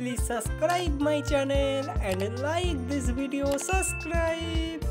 please subscribe my channel and like this video subscribe.